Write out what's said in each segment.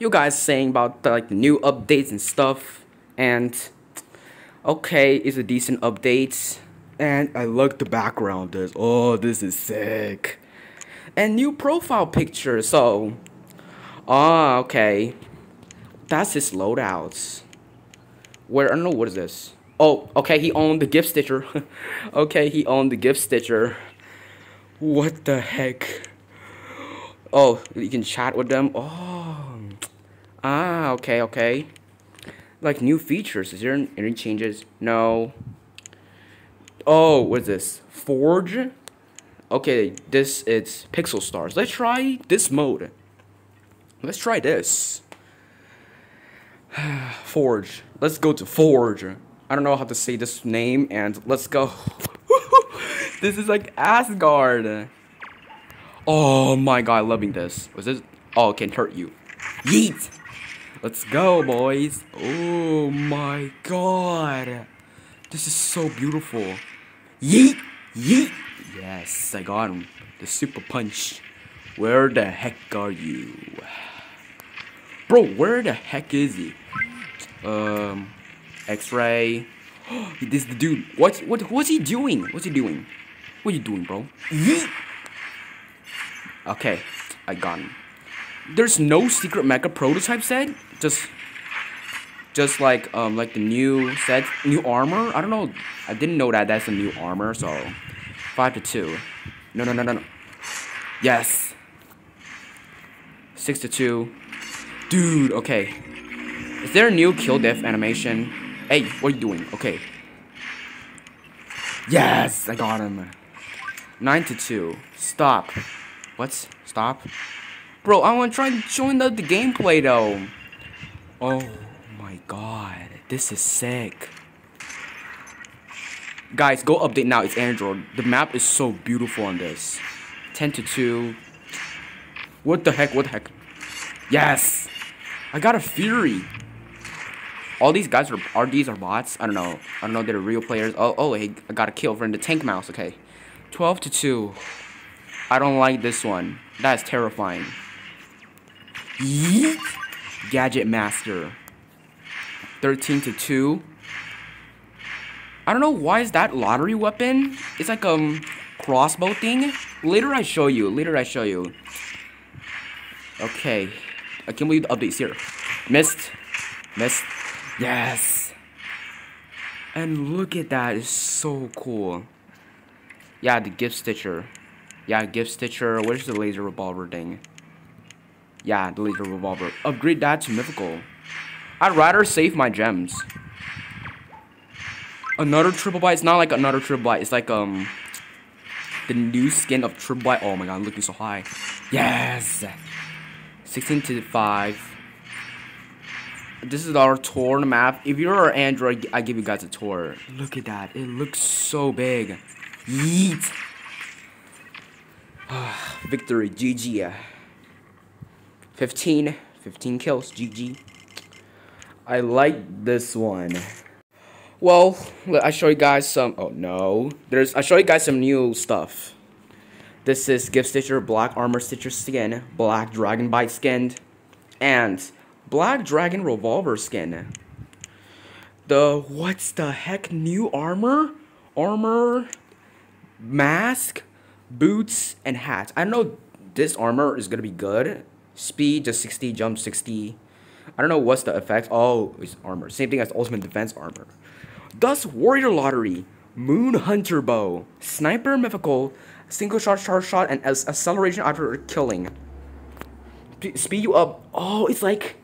you guys saying about the, like the new updates and stuff, and okay, it's a decent update, and I like the background. This oh, this is sick, and new profile picture. So, ah, okay, that's his loadouts. Where I don't know what is this. Oh, okay, he owned the gift stitcher. okay, he owned the gift stitcher. What the heck? Oh, you can chat with them. Oh, ah, okay, okay. Like new features. Is there any changes? No. Oh, what is this? Forge. Okay, this it's Pixel Stars. Let's try this mode. Let's try this. Forge. Let's go to Forge. I don't know how to say this name, and let's go. this is like Asgard. Oh my god, loving this. Was this? Oh, it can hurt you. Yeet! Let's go, boys. Oh my god. This is so beautiful. Yeet! Yeet! Yes, I got him. The super punch. Where the heck are you? Bro, where the heck is he? Um, X-ray. this is the dude. What? What? What's he doing? What's he doing? What are you doing, bro? Yeet! Okay, I got him. There's no secret mecha prototype set. Just, just like um like the new set, new armor. I don't know. I didn't know that that's a new armor. So, five to two. No, no, no, no, no. Yes. Six to two. Dude, okay. Is there a new kill death animation? Hey, what are you doing? Okay. Yes, I got him. 9 to 2. Stop. What? Stop? Bro, I want to try and join the, the gameplay though. Oh my god. This is sick. Guys, go update now. It's Android. The map is so beautiful on this. 10 to 2. What the heck? What the heck? Yes! I got a Fury. All these guys are are these are bots. I don't know. I don't know. They're real players. Oh, oh, hey, I got a kill from the tank mouse. Okay, 12 to 2. I don't like this one. That's terrifying. Yeet. Gadget Master. 13 to 2. I don't know why is that lottery weapon? It's like um crossbow thing. Later I show you. Later I show you. Okay. I can't believe the updates here. Missed. Missed. Yes. And look at that. It's so cool. Yeah, the gift stitcher. Yeah, gift stitcher. Where's the laser revolver thing? Yeah, the laser revolver. Upgrade that to mythical. I'd rather save my gems. Another triple bite. It's not like another triple bite. It's like um the new skin of triple bite. Oh my god, I'm looking so high. Yes. 16 to 5. This is our tour map. If you're an Android, I give you guys a tour. Look at that. It looks so big. Yeet. Victory. GG. 15. 15 kills. GG. I like this one. Well, I show you guys some. Oh no, there's. I show you guys some new stuff. This is Gift Stitcher Black Armor Stitcher skin, Black Dragon Bite skin, and Black Dragon Revolver skin. The what's the heck new armor? Armor, mask, boots, and hat. I know this armor is gonna be good. Speed just 60, jump 60. I don't know what's the effect. Oh, it's armor. Same thing as Ultimate Defense armor. Thus, Warrior Lottery, Moon Hunter Bow, Sniper Mythical, Single Shot, Charge Shot, and as Acceleration after killing. P speed you up. Oh, it's like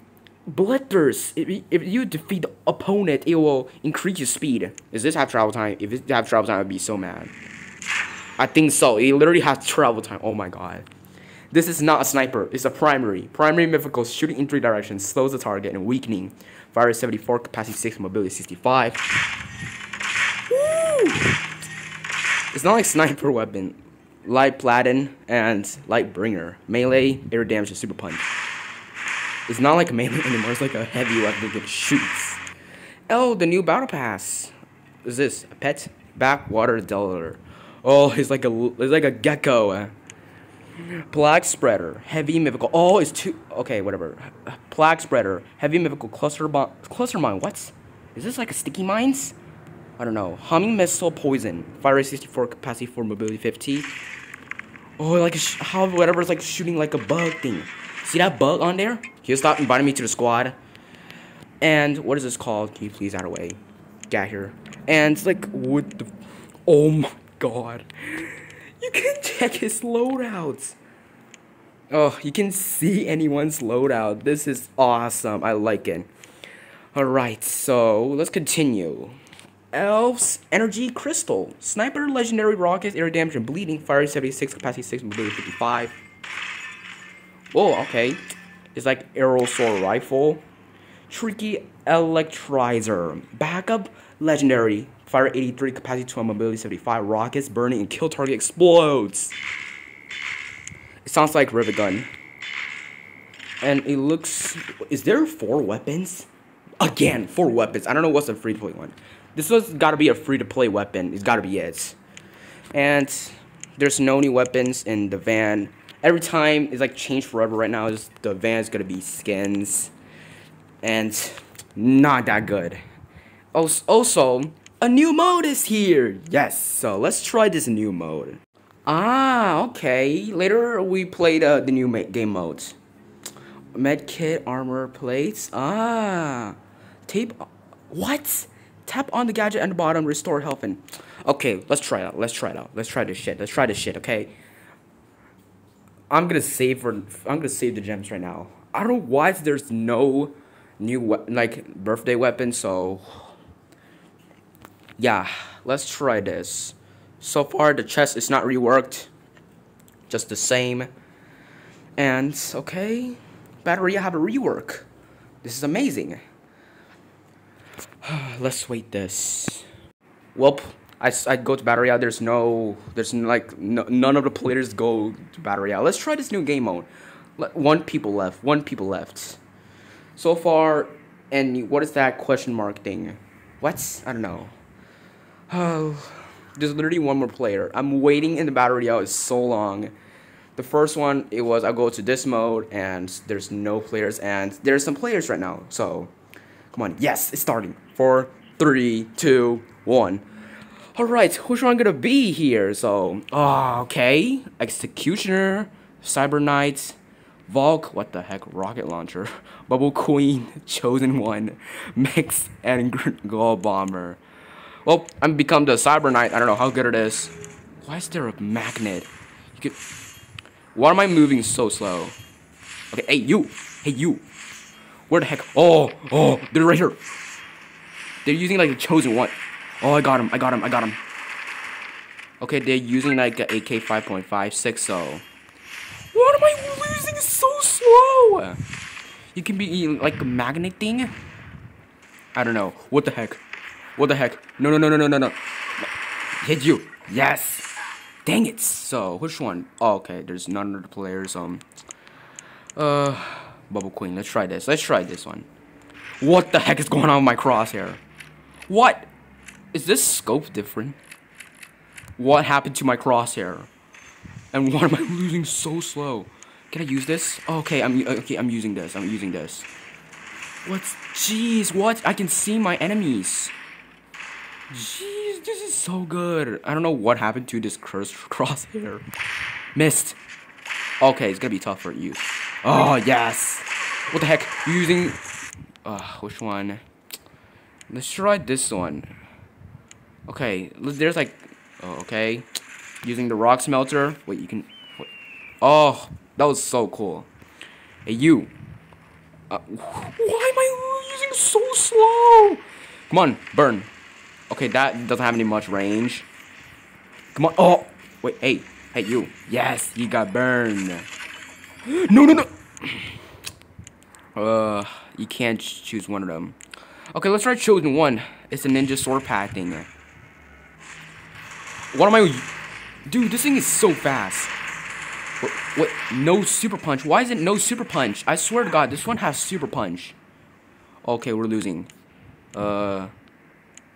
Blitzers. If, if you defeat the opponent, it will increase your speed. Does this have travel time? If it have travel time, I'd be so mad. I think so. It literally has travel time. Oh my god. This is not a sniper. It's a primary. Primary mythical shooting in three directions, slows the target, and weakening. Fire 74, capacity 6, mobility 65. Woo! It's not like sniper weapon. Light platin and light bringer. Melee, air damage, and super punch. It's not like melee anymore. It's like a heavy weapon that shoots. Oh, the new battle pass. Is this? A pet? Backwater Delaware. Oh, it's like a it's like a gecko. Eh? Plague spreader, heavy mythical. Oh, it's two. Okay, whatever. Plague spreader, heavy mythical cluster bomb. Cluster mine. What? Is Is this like a sticky mines? I don't know. Humming missile poison. Fire rate 64, capacity for mobility 50. Oh, like a how whatever is like shooting like a bug thing. See that bug on there? He'll stop inviting me to the squad. And what is this called? Can you please out of way? Get here. And it's like what the Oh my god. You can check his loadouts. Oh, you can see anyone's loadout. This is awesome. I like it. Alright, so let's continue. Elves Energy Crystal. Sniper Legendary Rockets, Air Damage and Bleeding. Fire 76, Capacity 6, Mobility 55. Oh, okay. It's like Aerosol Rifle. Tricky Electrizer. Backup Legendary. Fire 83, Capacity 12, Mobility 75. Rockets burning and kill target explodes. It sounds like Rivet Gun. And it looks... Is there four weapons? Again, four weapons. I don't know what's the free-to-play one. This was gotta be a free-to-play weapon. It's gotta be it. And there's no new weapons in the van. Every time it's like changed forever right now. Is the van's gonna be skins. And not that good. Also, a new mode is here. Yes, so let's try this new mode. Ah, okay. Later we played uh, the new game modes. Medkit, armor plates. Ah, tape. What? Tap on the gadget at the bottom, restore health and... Okay, let's try it out. Let's try it out. Let's try this shit. Let's try this shit, okay? I'm gonna save for... I'm gonna save the gems right now. I don't know why there's no new, like, birthday weapon, so... Yeah, let's try this. So far, the chest is not reworked. Just the same. And, okay... Battery, I have a rework. This is amazing. Let's wait this. Well, I, I go to Battle Royale. There's no, there's like no, none of the players go to Battle Royale. Let's try this new game mode. One people left. One people left. So far, and what is that question mark thing? What? I don't know. Oh, there's literally one more player. I'm waiting in the Battle Royale. It's so long. The first one, it was I go to this mode and there's no players and there's some players right now. So, come on. Yes, it's starting. Four, three, two, one. Alright, who's one gonna be here? So, oh, okay. Executioner, Cyber Knight, Valk, what the heck, Rocket Launcher, Bubble Queen, Chosen One, Mix, and Gold Bomber. Well, I'm become the Cyber Knight. I don't know how good it is. Why is there a magnet? You could... Why am I moving so slow? Okay, hey, you! Hey, you! Where the heck? Oh, oh, they're right here. They're using like a chosen one. Oh, I got him. I got him. I got him. Okay, they're using like a AK 5.56, so... What am I losing so slow? You can be like a magnet thing? I don't know. What the heck? What the heck? No, no, no, no, no, no, no. Hit you. Yes. Dang it. So, which one? Oh, okay. There's none of the players. Um. Uh, Bubble Queen. Let's try this. Let's try this one. What the heck is going on with my crosshair? What? Is this scope different? What happened to my crosshair? And why am I losing so slow? Can I use this? okay, I'm okay. I'm using this. I'm using this. What's? Jeez, what? I can see my enemies. Jeez, this is so good. I don't know what happened to this cursed crosshair. Missed. Okay, it's gonna be tough for you. Oh yes. What the heck? You're Using. Uh, which one? Let's try this one. Okay, there's like, oh, okay, using the rock smelter. Wait, you can. Wait. Oh, that was so cool. Hey, you. Uh, why am I using so slow? Come on, burn. Okay, that doesn't have any much range. Come on. Oh, wait. Hey, hey, you. Yes, you got burned. No, no, no. Uh, you can't choose one of them. Okay, let's try chosen one. It's a ninja sword pad thing. What am I... Dude, this thing is so fast. What, what? No super punch. Why is it no super punch? I swear to God, this one has super punch. Okay, we're losing. Uh...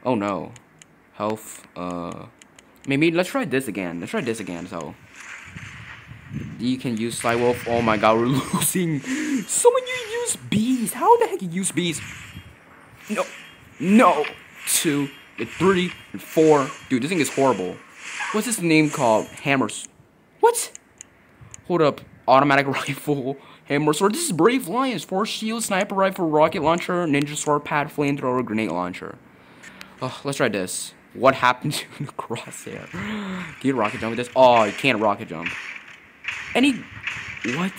Oh no. Health, uh... Maybe let's try this again. Let's try this again, so... You can use Slide Wolf. Oh my god, we're losing. Someone you use bees. How the heck you use bees? No. No. Two. And three. And four. Dude, this thing is horrible. What's this name called? Hammers. What? Hold up. Automatic rifle. Hammer sword. This is Brave Lions. Force shield, sniper rifle, rocket launcher, ninja sword pad, flamethrower, grenade launcher. Oh, let's try this. What happened to the crosshair? Can you rocket jump with this? Oh, you can't rocket jump. Any... What?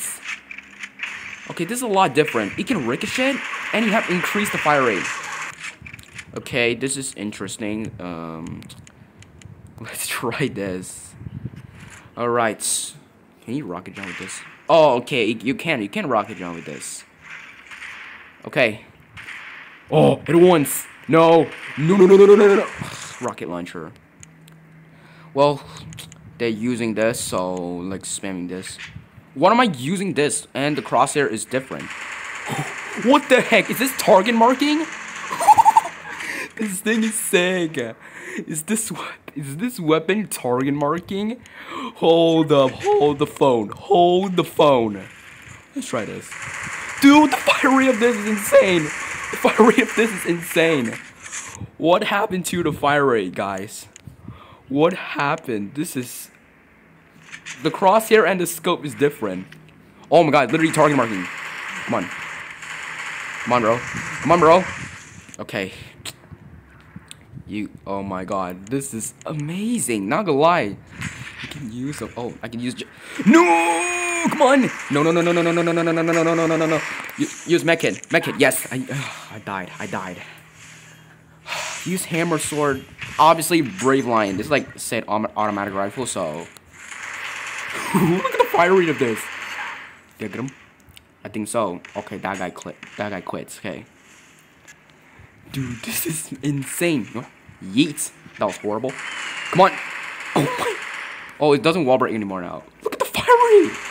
Okay, this is a lot different. It can ricochet, and you have increased the fire rate. Okay, this is interesting. Um, let's try this. Alright. Can you rocket jump with this? Oh, okay, you can. You can rocket jump with this. Okay. Oh, it once. No. No, no, no, no, no, no, no. Rocket launcher. Well, they're using this, so, like, spamming this. What am I using this? And the crosshair is different. what the heck? Is this target marking? this thing is sick. Is this what? Is this weapon target marking? Hold up, hold the phone, hold the phone. Let's try this. Dude, the fire rate of this is insane. Fire rate this is insane. What happened to the fire rate, guys? What happened? This is... The crosshair and the scope is different. Oh my god, literally target marking. Come on. Come on, bro. Come on, bro. Okay. You, oh my god, this is amazing. Not gonna lie. I can use a, oh, I can use, no, come on. No, no, no, no, no, no, no, no, no, no, no, no, no, no, no, no, no. Use medkit, medkit, yes. I, uh, I died, I died. Use hammer sword. Obviously, brave lion. This is like said automatic rifle, so. Look at the fire rate of this. Did I get him? I think so. Okay, that guy quit. That guy quits. Okay. Dude, this is insane. Yeet. That was horrible. Come on. Oh my. Oh, it doesn't wall break anymore now. Look at the fire rate.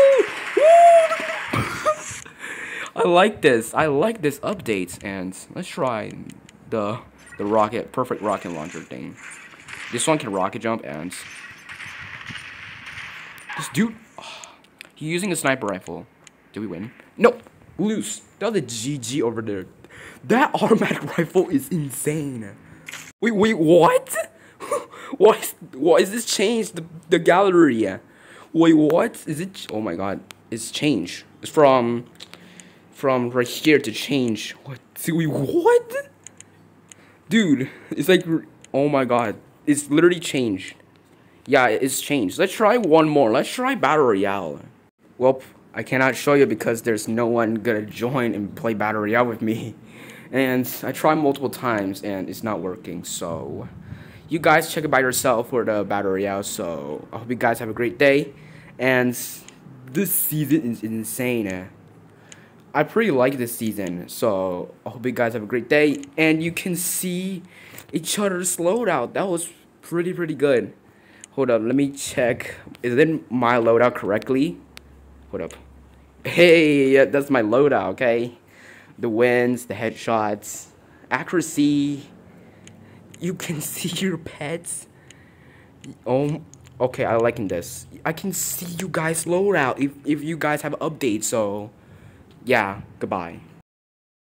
I like this. I like this update, and let's try the the rocket, perfect rocket launcher thing. This one can rocket jump, and this dude, oh, he's using a sniper rifle. Did we win? Nope. Lose. That was a GG over there. That automatic rifle is insane. Wait, wait, what? why is, why is this changed the, the gallery? Wait, what? Is it? Oh my god. It's changed. It's from from right here to change. What? What? Dude, it's like, oh my god. It's literally changed. Yeah, it's changed. Let's try one more. Let's try Battle Royale. Well, I cannot show you because there's no one gonna join and play Battle Royale with me. And I tried multiple times and it's not working, so you guys check it by yourself for the battle royale. So I hope you guys have a great day. And this season is insane. Eh? I pretty like this season. So I hope you guys have a great day. And you can see each other's loadout. That was pretty, pretty good. Hold up, let me check. Is it my loadout correctly? Hold up. Hey, that's my loadout, okay? The wins, the headshots, accuracy, you can see your pets. Oh, okay, I liking this. I can see you guys load out if, if you guys have updates, so yeah, goodbye.